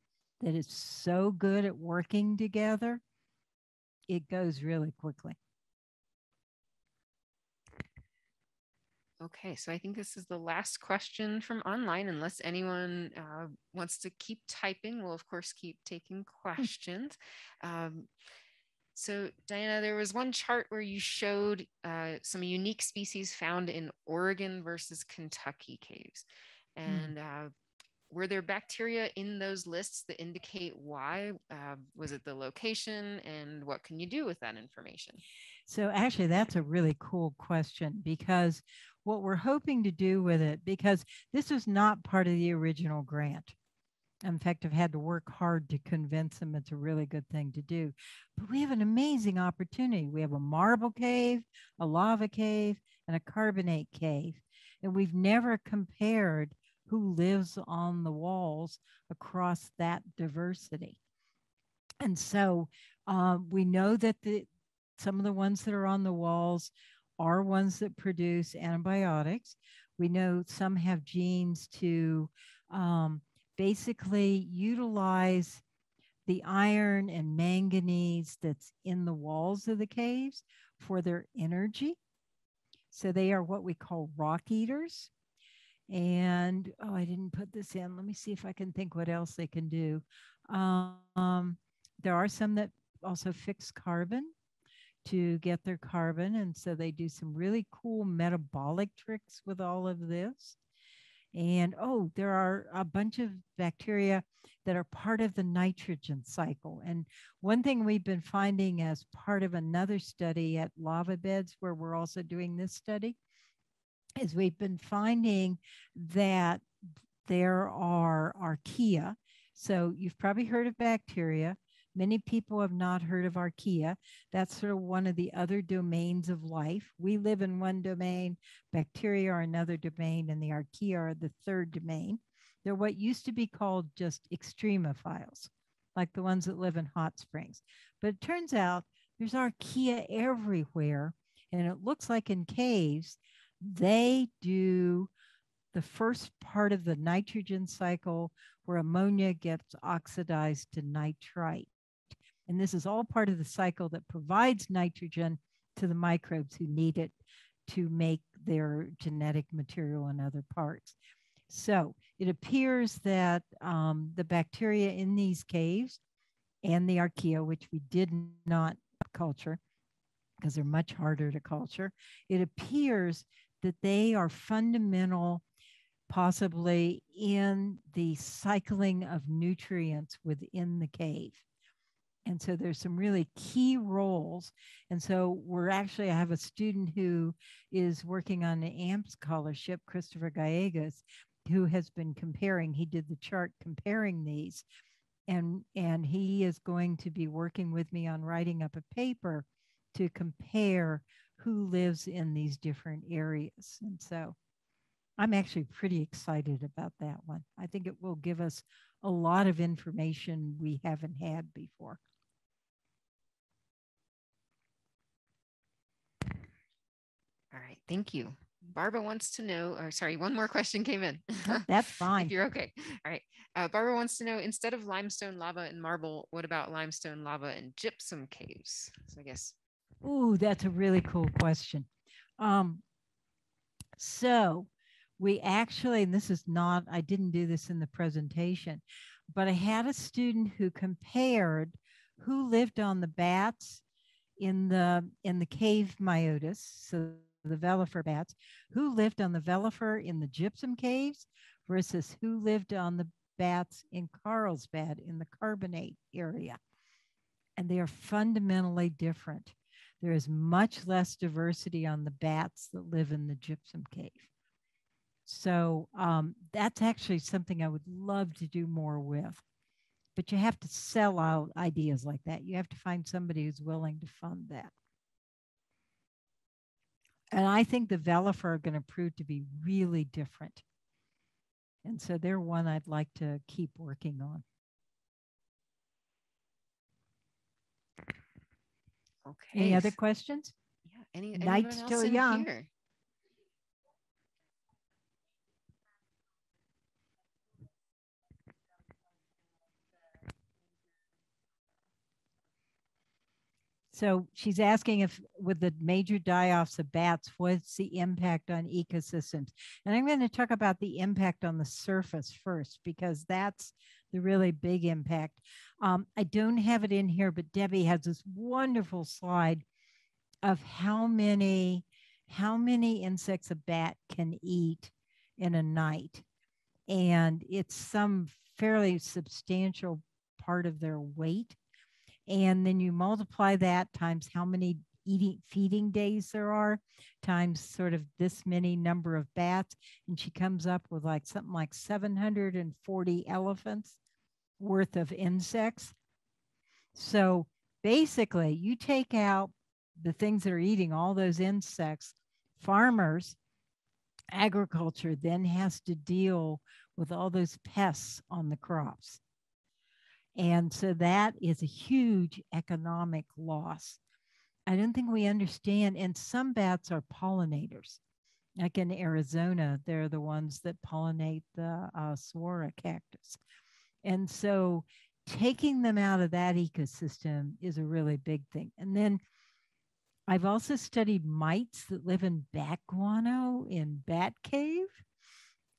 that is so good at working together, it goes really quickly. Okay, so I think this is the last question from online. Unless anyone uh, wants to keep typing, we'll of course keep taking hmm. questions. um, so, Diana, there was one chart where you showed uh, some unique species found in Oregon versus Kentucky caves. Hmm. And mm. uh, were there bacteria in those lists that indicate why? Uh, was it the location? And what can you do with that information? So, actually, that's a really cool question because what we're hoping to do with it, because this was not part of the original grant in fact, I've had to work hard to convince them it's a really good thing to do. But we have an amazing opportunity. We have a marble cave, a lava cave, and a carbonate cave. And we've never compared who lives on the walls across that diversity. And so uh, we know that the some of the ones that are on the walls are ones that produce antibiotics. We know some have genes to um, basically utilize the iron and manganese that's in the walls of the caves for their energy. So they are what we call rock eaters. And oh, I didn't put this in. Let me see if I can think what else they can do. Um, there are some that also fix carbon to get their carbon. And so they do some really cool metabolic tricks with all of this. And oh, there are a bunch of bacteria that are part of the nitrogen cycle. And one thing we've been finding as part of another study at lava beds, where we're also doing this study, is we've been finding that there are archaea. So you've probably heard of bacteria. Many people have not heard of archaea. That's sort of one of the other domains of life. We live in one domain, bacteria are another domain, and the archaea are the third domain. They're what used to be called just extremophiles, like the ones that live in hot springs. But it turns out there's archaea everywhere. And it looks like in caves, they do the first part of the nitrogen cycle where ammonia gets oxidized to nitrite. And this is all part of the cycle that provides nitrogen to the microbes who need it to make their genetic material in other parts. So it appears that um, the bacteria in these caves and the archaea, which we did not culture, because they're much harder to culture, it appears that they are fundamental, possibly in the cycling of nutrients within the cave. And so there's some really key roles. And so we're actually, I have a student who is working on an AMP scholarship, Christopher Gallegos, who has been comparing, he did the chart comparing these. And, and he is going to be working with me on writing up a paper to compare who lives in these different areas. And so I'm actually pretty excited about that one. I think it will give us a lot of information we haven't had before. All right, thank you. Barbara wants to know, or sorry, one more question came in. (laughs) That's fine. if you're okay. All right. Uh, Barbara wants to know instead of limestone lava and marble, what about limestone lava and gypsum caves? So I guess. Ooh, that's a really cool question. Um, so we actually, and this is not, I didn't do this in the presentation, but I had a student who compared who lived on the bats in the in the cave myotis, so the velifer bats, who lived on the velifer in the gypsum caves versus who lived on the bats in Carlsbad in the carbonate area. And they are fundamentally different. There is much less diversity on the bats that live in the gypsum cave. So um, that's actually something I would love to do more with. But you have to sell out ideas like that. You have to find somebody who's willing to fund that. And I think the Velifer are going to prove to be really different. And so they're one I'd like to keep working on. Okay. Any other questions? Yeah. Any Night's still young. Here? So she's asking if with the major die-offs of bats, what's the impact on ecosystems? And I'm going to talk about the impact on the surface first, because that's the really big impact. Um, I don't have it in here, but Debbie has this wonderful slide of how many how many insects a bat can eat in a night. And it's some fairly substantial part of their weight and then you multiply that times how many eating feeding days there are times sort of this many number of bats and she comes up with like something like 740 elephants worth of insects. So basically you take out the things that are eating all those insects farmers agriculture then has to deal with all those pests on the crops and so that is a huge economic loss. I don't think we understand. And some bats are pollinators. Like in Arizona, they're the ones that pollinate the uh, saguaro cactus. And so taking them out of that ecosystem is a really big thing. And then I've also studied mites that live in bat guano in Bat Cave.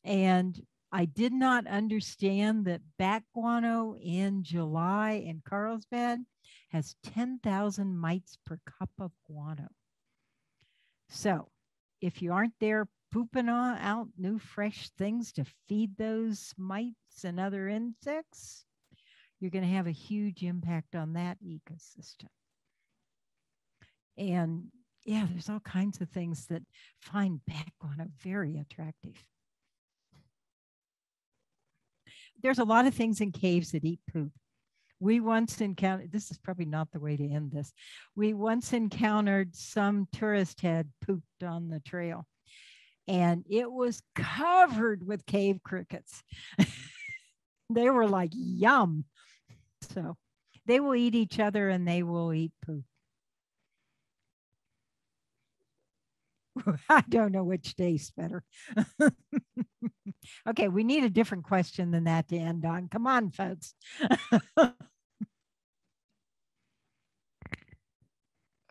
And I did not understand that bat guano in July in Carlsbad has 10,000 mites per cup of guano. So if you aren't there pooping out new fresh things to feed those mites and other insects, you're going to have a huge impact on that ecosystem. And yeah, there's all kinds of things that find bat guano very attractive. There's a lot of things in caves that eat poop. We once encountered, this is probably not the way to end this. We once encountered some tourist had pooped on the trail and it was covered with cave crickets. (laughs) they were like, yum. So they will eat each other and they will eat poop. (laughs) I don't know which tastes better. (laughs) okay, we need a different question than that to end on. Come on, folks.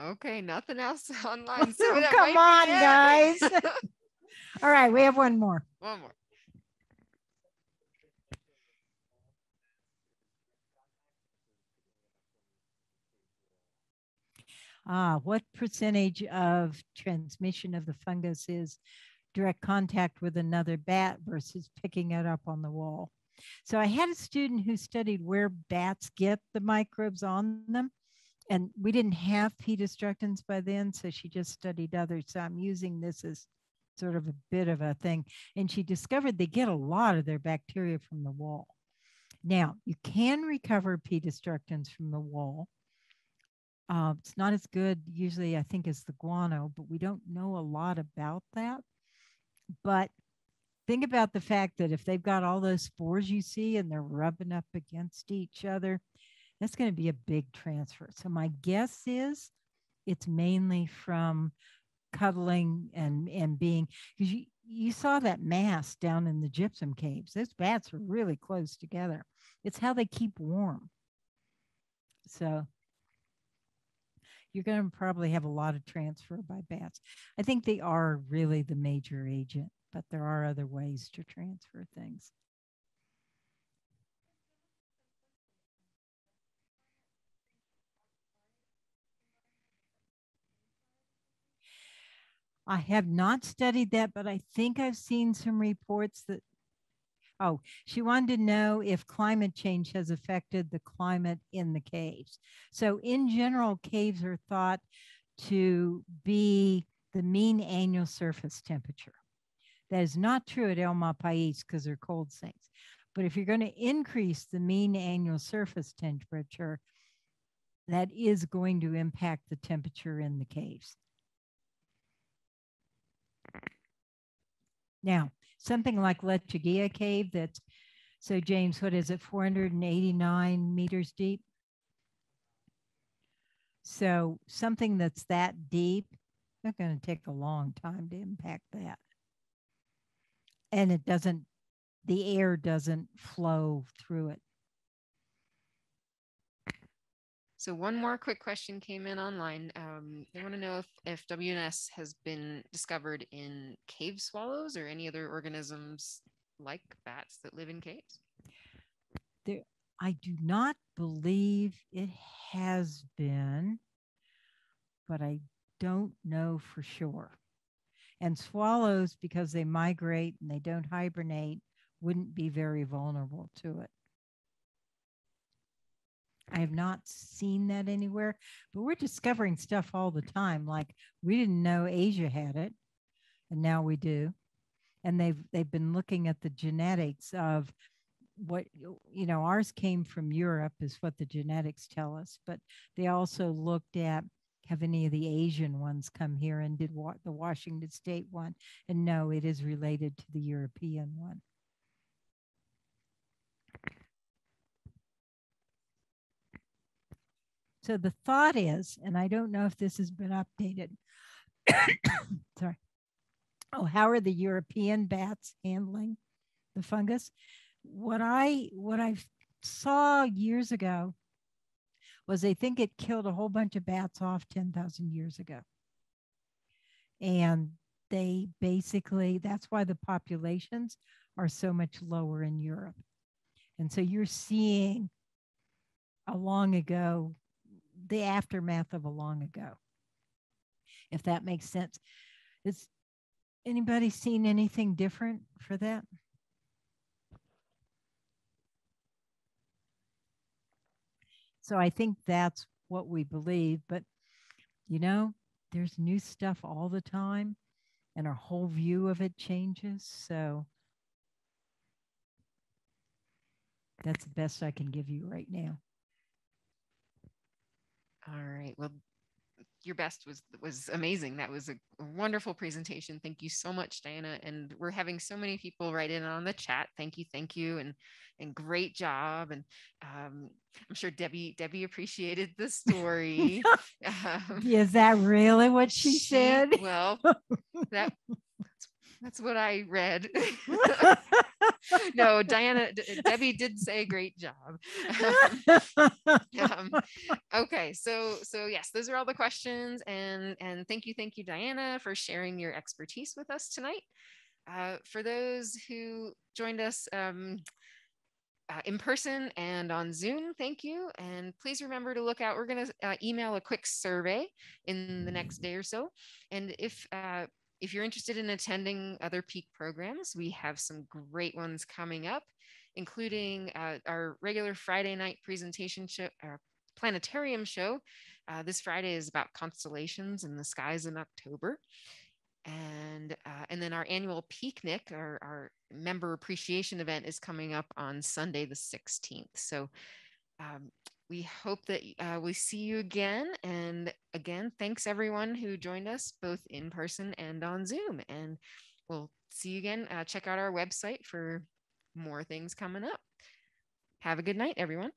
okay, nothing else (laughs) online. So (laughs) Come on, guys. (laughs) All right, we have one more. One more. Ah, what percentage of transmission of the fungus is direct contact with another bat versus picking it up on the wall? So I had a student who studied where bats get the microbes on them. And we didn't have P. destructans by then, so she just studied others. So I'm using this as sort of a bit of a thing. And she discovered they get a lot of their bacteria from the wall. Now, you can recover P. destructans from the wall. Uh, it's not as good usually, I think, as the guano, but we don't know a lot about that. But think about the fact that if they've got all those spores you see and they're rubbing up against each other, that's going to be a big transfer. So my guess is it's mainly from cuddling and and being because you you saw that mass down in the gypsum caves. Those bats are really close together. It's how they keep warm. So you're going to probably have a lot of transfer by bats. I think they are really the major agent, but there are other ways to transfer things. I have not studied that, but I think I've seen some reports that, oh, she wanted to know if climate change has affected the climate in the caves. So, in general, caves are thought to be the mean annual surface temperature. That is not true at El Malpais because they're cold sinks. But if you're going to increase the mean annual surface temperature, that is going to impact the temperature in the caves. Now, something like Lechuguilla Cave that's, so James, what is it, 489 meters deep? So something that's that deep, it's going to take a long time to impact that. And it doesn't, the air doesn't flow through it. So one more quick question came in online. Um, they want to know if, if WNS has been discovered in cave swallows or any other organisms like bats that live in caves. There, I do not believe it has been, but I don't know for sure. And swallows, because they migrate and they don't hibernate, wouldn't be very vulnerable to it. I have not seen that anywhere, but we're discovering stuff all the time. Like we didn't know Asia had it, and now we do. And they've they've been looking at the genetics of what you know ours came from Europe is what the genetics tell us, but they also looked at have any of the Asian ones come here and did what the Washington State one, and no, it is related to the European one. So the thought is, and I don't know if this has been updated. (coughs) Sorry. Oh, how are the European bats handling the fungus? What I what I saw years ago was they think it killed a whole bunch of bats off 10,000 years ago. And they basically, that's why the populations are so much lower in Europe. And so you're seeing a long ago the aftermath of a long ago, if that makes sense. Is anybody seen anything different for that? So I think that's what we believe. But, you know, there's new stuff all the time, and our whole view of it changes. So that's the best I can give you right now. All right. Well, your best was was amazing. That was a wonderful presentation. Thank you so much, Diana. And we're having so many people write in on the chat. Thank you, thank you, and and great job. And um, I'm sure Debbie Debbie appreciated the story. (laughs) um, Is that really what she, she said? Well, (laughs) that that's what I read. (laughs) (laughs) no, Diana, D- Debbie did say great job. (laughs) um, okay, so so yes, those are all the questions, and and thank you, thank you, Diana, for sharing your expertise with us tonight. Uh, for those who joined us um, uh, in person and on Zoom, thank you. And please remember to look out. We're going to uh, email a quick survey in the next day or so. And if uh, if you're interested in attending other PEEC programs, we have some great ones coming up, including uh, our regular Friday night presentation show, our uh, planetarium show. Uh, this Friday is about constellations in the skies in October and uh, and then our annual picnic our, our member appreciation event is coming up on sunday the 16th so um, we hope that uh, we see you again and again thanks everyone who joined us both in person and on zoom and we'll see you again uh, check out our website for more things coming up. Have a good night everyone